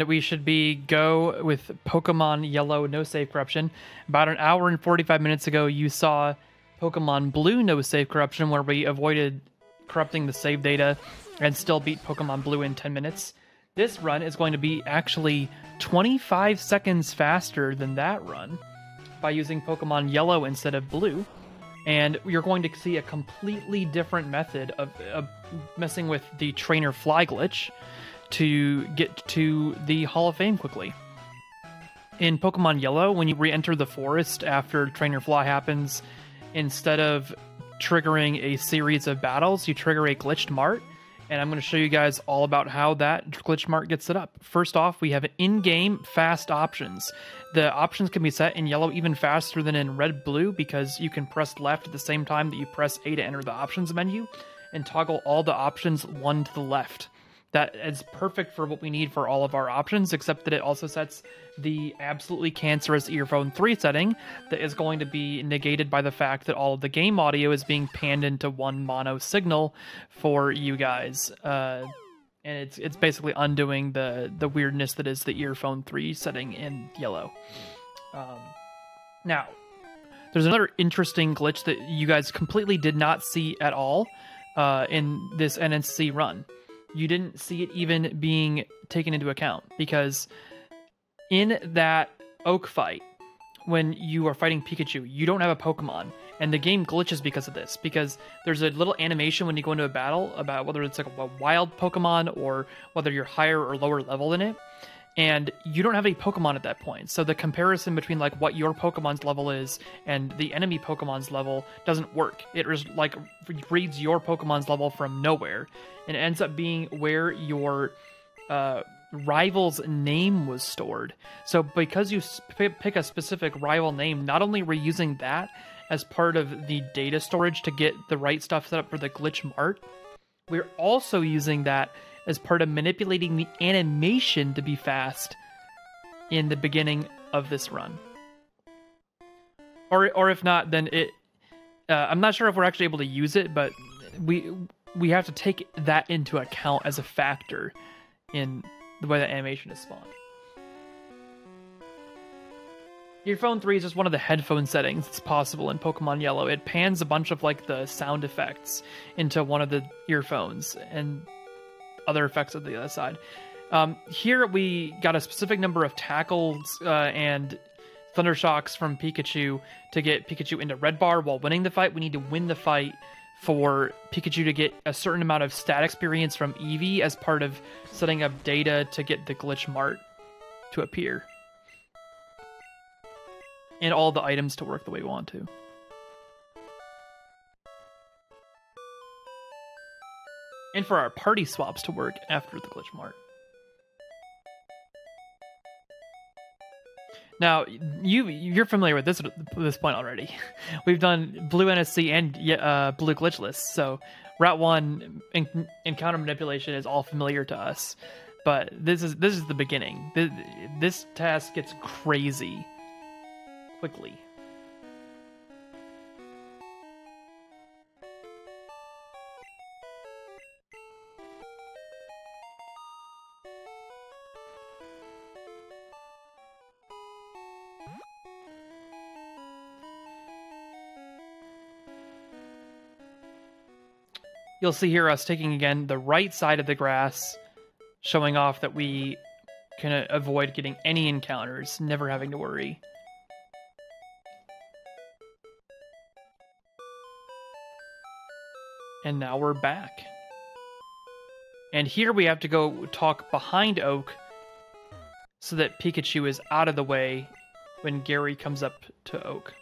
and we should be go with Pokemon Yellow No Save Corruption. About an hour and 45 minutes ago, you saw Pokemon Blue No Save Corruption, where we avoided corrupting the save data and still beat Pokemon Blue in 10 minutes. This run is going to be actually 25 seconds faster than that run by using Pokemon Yellow instead of Blue. And you're going to see a completely different method of, of messing with the trainer fly glitch to get to the Hall of Fame quickly. In Pokemon Yellow, when you re enter the forest after Trainer Fly happens, instead of triggering a series of battles, you trigger a glitched mart. And I'm going to show you guys all about how that glitch mart gets set up. First off, we have in-game fast options. The options can be set in yellow even faster than in red blue because you can press left at the same time that you press A to enter the options menu and toggle all the options one to the left that is perfect for what we need for all of our options, except that it also sets the absolutely cancerous earphone 3 setting that is going to be negated by the fact that all of the game audio is being panned into one mono signal for you guys. Uh, and it's it's basically undoing the the weirdness that is the earphone 3 setting in yellow. Um, now, there's another interesting glitch that you guys completely did not see at all uh, in this NSC run you didn't see it even being taken into account because in that oak fight when you are fighting Pikachu, you don't have a Pokemon, and the game glitches because of this. Because there's a little animation when you go into a battle about whether it's like a wild Pokemon or whether you're higher or lower level in it, and you don't have any Pokemon at that point. So the comparison between like what your Pokemon's level is and the enemy Pokemon's level doesn't work. It is like reads your Pokemon's level from nowhere, and it ends up being where your uh, rival's name was stored. So because you pick a specific rival name, not only we're using that as part of the data storage to get the right stuff set up for the glitch mart, we're also using that as part of manipulating the animation to be fast in the beginning of this run. Or, or if not, then it. Uh, I'm not sure if we're actually able to use it, but we we have to take that into account as a factor in the way that animation is spawned. Earphone 3 is just one of the headphone settings that's possible in Pokemon Yellow. It pans a bunch of like the sound effects into one of the earphones, and other effects of the other side. Um, here we got a specific number of tackles uh, and thunder shocks from Pikachu to get Pikachu into red bar while winning the fight. We need to win the fight for Pikachu to get a certain amount of stat experience from Eevee as part of setting up data to get the glitch mart to appear. And all the items to work the way we want to. And for our party swaps to work after the glitch mart. Now, you you're familiar with this this point already. We've done blue NSC and uh, blue glitchless, so Route One encounter manipulation is all familiar to us. But this is this is the beginning. This, this TAS gets crazy quickly. You'll see here us taking again the right side of the grass, showing off that we can avoid getting any encounters, never having to worry. And now we're back. And here we have to go talk behind Oak so that Pikachu is out of the way when Gary comes up to Oak.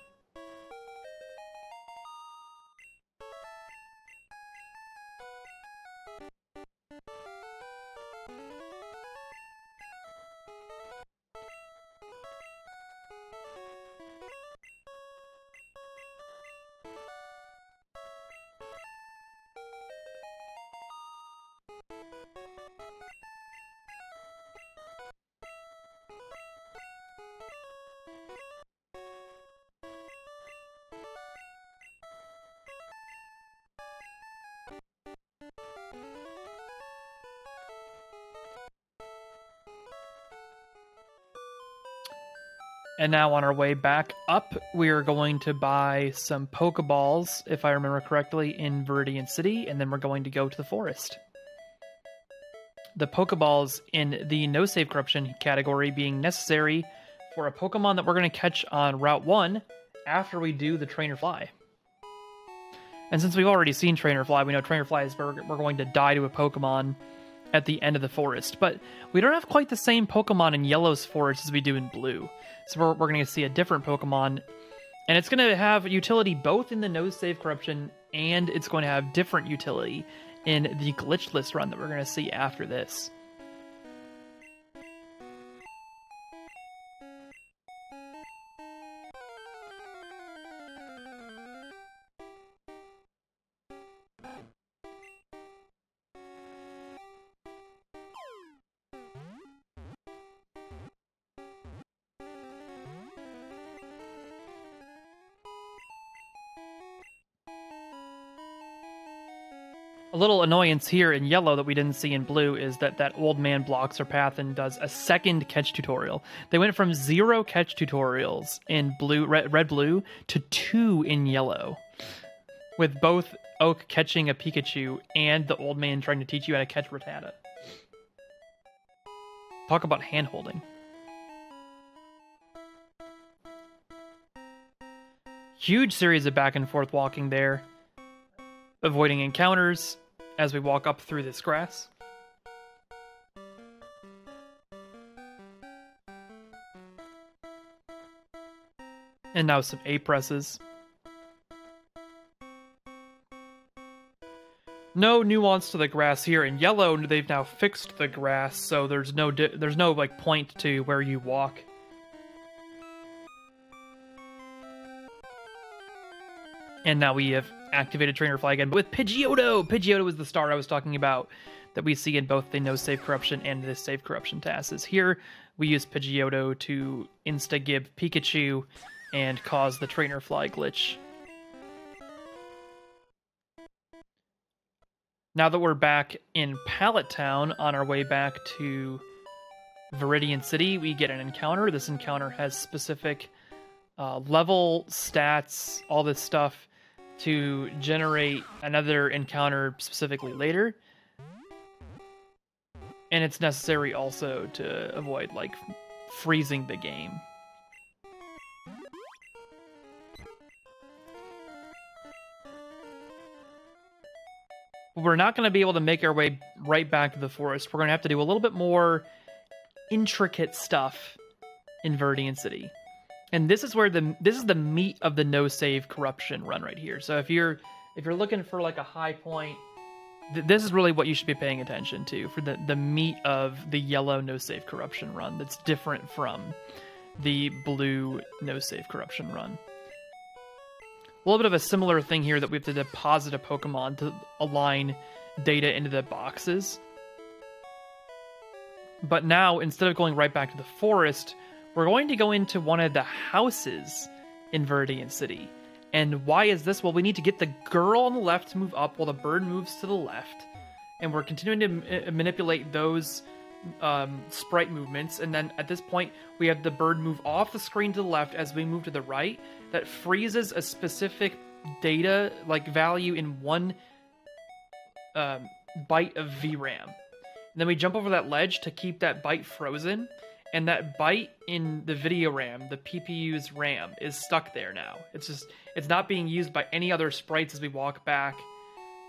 And now on our way back up, we are going to buy some Pokeballs, if I remember correctly, in Viridian City, and then we're going to go to the forest. The Pokeballs in the no save corruption category being necessary for a Pokemon that we're going to catch on Route 1 after we do the Trainer Fly. And since we've already seen Trainer Fly, we know Trainer Fly is we're, we're going to die to a Pokemon at the end of the forest. But we don't have quite the same Pokemon in Yellow's forest as we do in Blue. So we're, we're going to see a different Pokemon. And it's going to have utility both in the no save corruption and it's going to have different utility in the glitchless run that we're going to see after this. A little annoyance here in yellow that we didn't see in blue is that that old man blocks our path and does a second catch tutorial. They went from zero catch tutorials in blue, red, red blue to two in yellow, with both Oak catching a Pikachu and the old man trying to teach you how to catch Rattata. Talk about hand holding. Huge series of back and forth walking there, avoiding encounters, as we walk up through this grass. And now some A presses. No nuance to the grass here. In yellow, they've now fixed the grass, so there's no there's no like point to where you walk. And now we have activated Trainer Fly again, but with Pidgeotto! Pidgeotto is the star I was talking about that we see in both the no save corruption and the save corruption tasks. Here, we use Pidgeotto to insta-gib Pikachu and cause the Trainer Fly glitch. Now that we're back in Pallet Town on our way back to Viridian City, we get an encounter. This encounter has specific uh, level, stats, all this stuff to generate another encounter specifically later. And it's necessary also to avoid like freezing the game. We're not going to be able to make our way right back to the forest. We're going to have to do a little bit more intricate stuff in Viridian City and this is where the this is the meat of the no save corruption run right here. So if you're if you're looking for like a high point, th- this is really what you should be paying attention to for the the meat of the yellow no save corruption run. That's different from the blue no save corruption run. A little bit of a similar thing here that we have to deposit a Pokemon to align data into the boxes. But now, instead of going right back to the forest, we're going to go into one of the houses in Viridian City. And why is this? Well, we need to get the girl on the left to move up while the bird moves to the left. And we're continuing to manipulate those um, sprite movements. And then at this point, we have the bird move off the screen to the left as we move to the right. That freezes a specific data, like value in one um, byte of VRAM. And then we jump over that ledge to keep that byte frozen and that byte in the video RAM, the PPU's RAM, is stuck there now. It's just, it's not being used by any other sprites as we walk back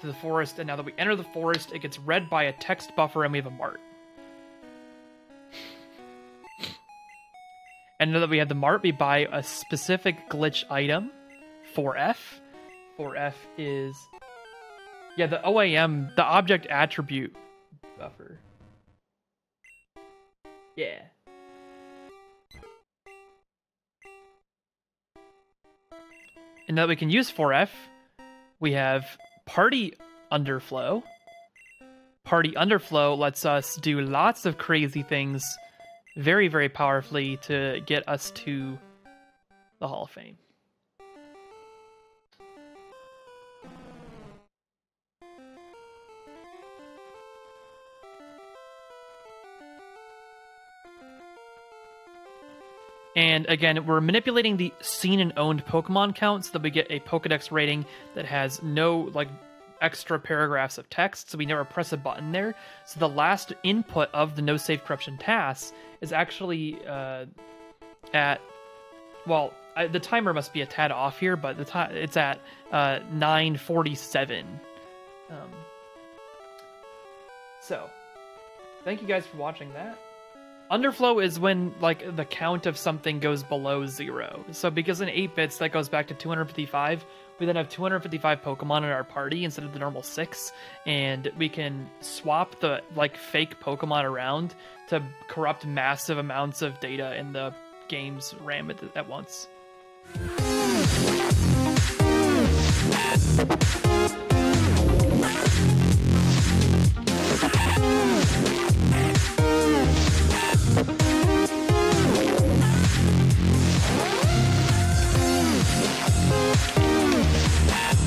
to the forest, and now that we enter the forest, it gets read by a text buffer and we have a mart. and now that we have the mart, we buy a specific glitch item, 4F. 4F is, yeah, the OAM, the object attribute buffer. Yeah. And that we can use 4F, we have Party Underflow. Party Underflow lets us do lots of crazy things very, very powerfully to get us to the Hall of Fame. And again, we're manipulating the seen and owned Pokemon count so that we get a Pokedex rating that has no like extra paragraphs of text, so we never press a button there. So the last input of the no save corruption TAS is actually uh, at well, I, the timer must be a tad off here, but the time it's at uh, 9:47. Um, so, thank you guys for watching that. Underflow is when like the count of something goes below zero. So because in 8 bits that goes back to 255, we then have 255 Pokemon in our party instead of the normal six, and we can swap the like fake Pokemon around to corrupt massive amounts of data in the game's RAM at, at once.